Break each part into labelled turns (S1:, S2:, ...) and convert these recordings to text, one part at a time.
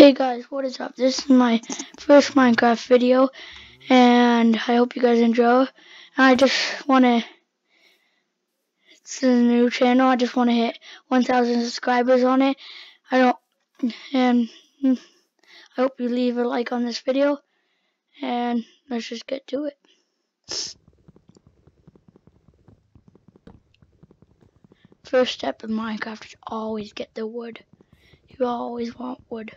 S1: Hey guys, what is up? This is my first Minecraft video, and I hope you guys enjoy. And I just want to, it's a new channel, I just want to hit 1,000 subscribers on it. I don't, and hmm, I hope you leave a like on this video, and let's just get to it. First step in Minecraft is always get the wood. You always want wood.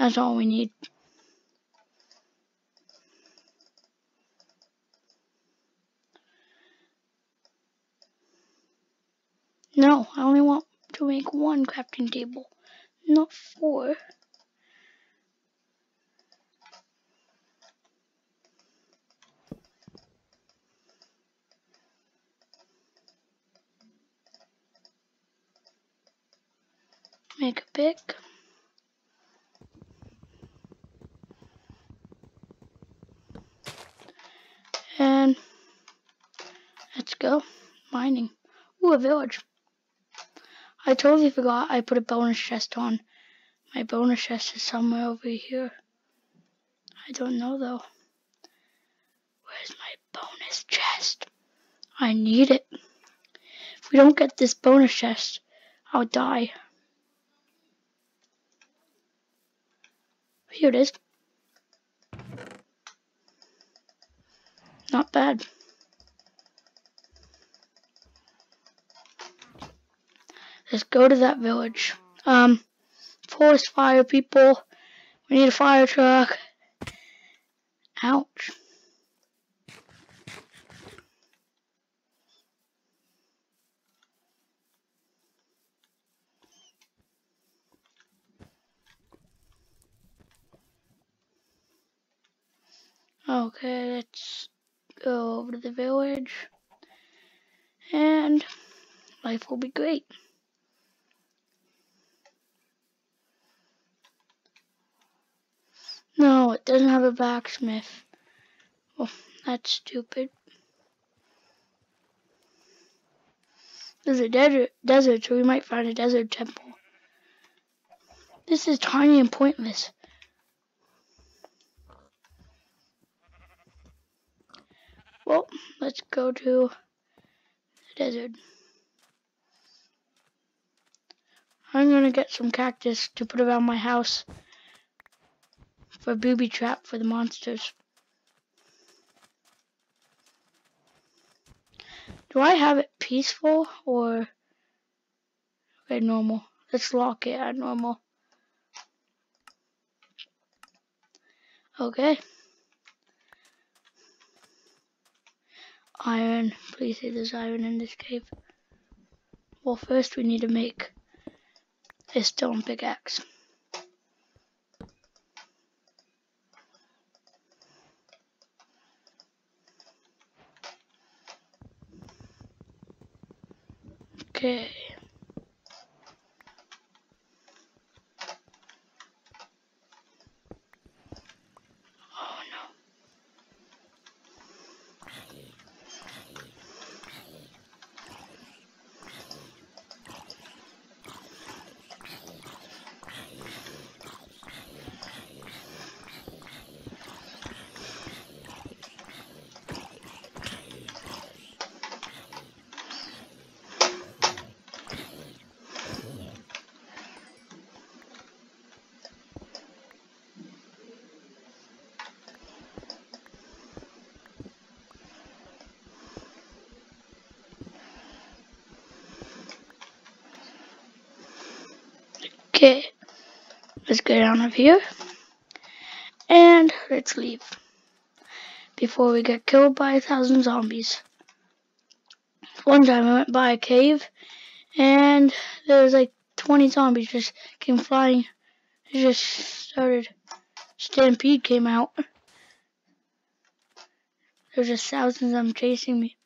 S1: That's all we need. No, I only want to make one crafting table, not four. Make a pick. And let's go mining. Ooh, a village. I totally forgot I put a bonus chest on. My bonus chest is somewhere over here. I don't know though. Where's my bonus chest? I need it. If we don't get this bonus chest, I'll die. Here it is. Not bad. Let's go to that village. Um, forest fire people. We need a fire truck. Ouch. Okay, let's go over to the village. And life will be great. No, it doesn't have a blacksmith. Well, that's stupid. There's a desert, desert, so we might find a desert temple. This is tiny and pointless. Well, let's go to the desert. I'm gonna get some cactus to put around my house for a booby trap for the monsters. Do I have it peaceful or okay normal? Let's lock it at normal. Okay. Iron. Please say there's iron in this cave. Well, first we need to make a stone pickaxe. Okay. Okay, let's go down up here. And let's leave. Before we get killed by a thousand zombies. One time I went by a cave and there was like 20 zombies just came flying. It just started. Stampede came out. There was just thousands of them chasing me.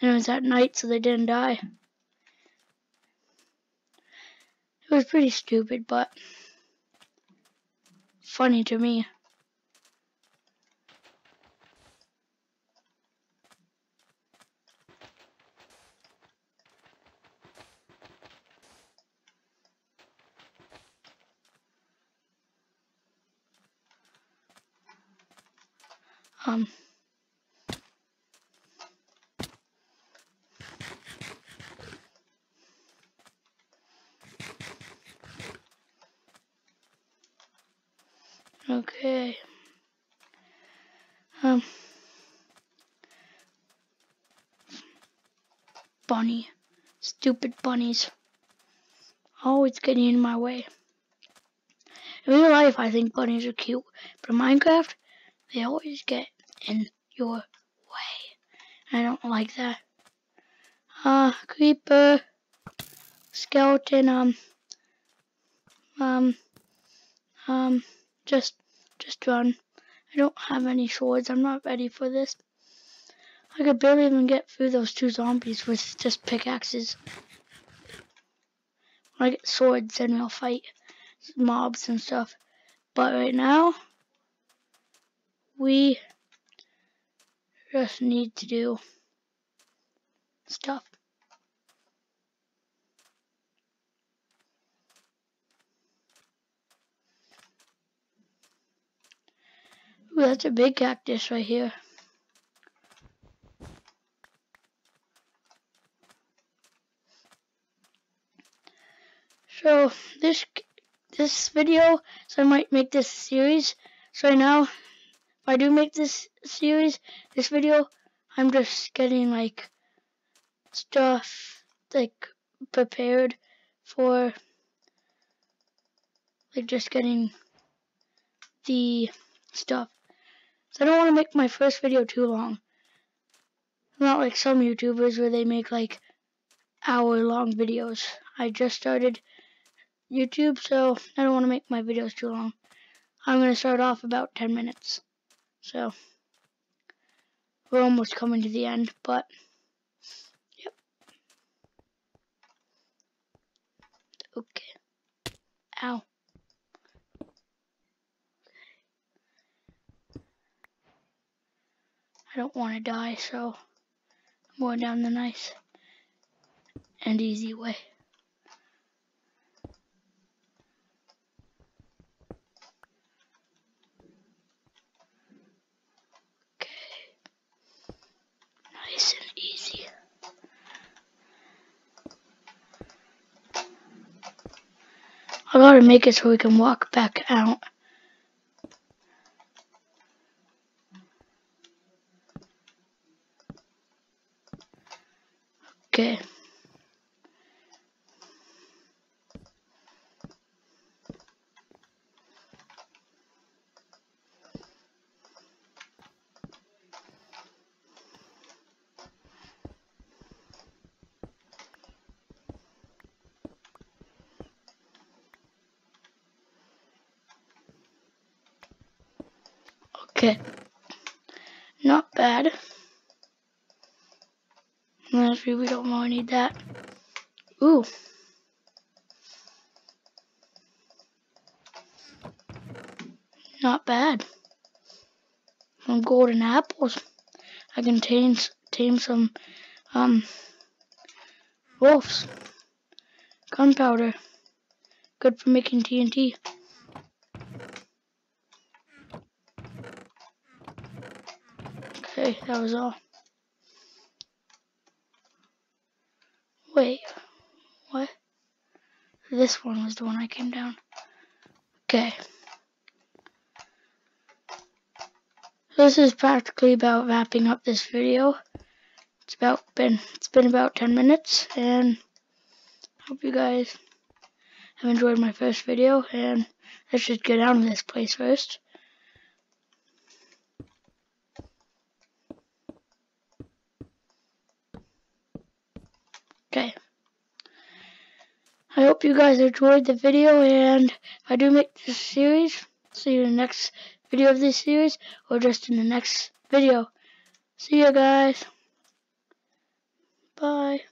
S1: And it was at night so they didn't die. It was pretty stupid, but funny to me. Um, okay. Um, bunny. Stupid bunnies. Always getting in my way. In real life, I think bunnies are cute, but in Minecraft, they always get in your way. I don't like that. Uh, creeper, skeleton, um, um, um, just, just run. I don't have any swords. I'm not ready for this. I could barely even get through those two zombies with just pickaxes. When I get swords, then I'll fight mobs and stuff. But right now, we just need to do stuff. Ooh, that's a big cactus right here. So this this video, so I might make this series. So right now, if I do make this series, this video, I'm just getting like stuff like prepared for like just getting the stuff. So I don't want to make my first video too long. Not like some YouTubers where they make like hour long videos. I just started YouTube, so I don't want to make my videos too long. I'm going to start off about 10 minutes. So, we're almost coming to the end, but, yep. Okay. Ow. I don't want to die, so I'm going down the nice and easy way. Okay. Nice and easy. I gotta make it so we can walk back out. Okay. Okay. Not bad. We don't really need that. Ooh. Not bad. Some golden apples. I can tame, tame some um wolves. Gunpowder. Good for making TNT. Okay, that was all. Wait, what? This one was the one I came down. Okay. This is practically about wrapping up this video. It's about been it's been about 10 minutes and hope you guys have enjoyed my first video and let's just get out of this place first. Okay. I hope you guys enjoyed the video and I do make this series, see you in the next video of this series or just in the next video. See you guys. Bye.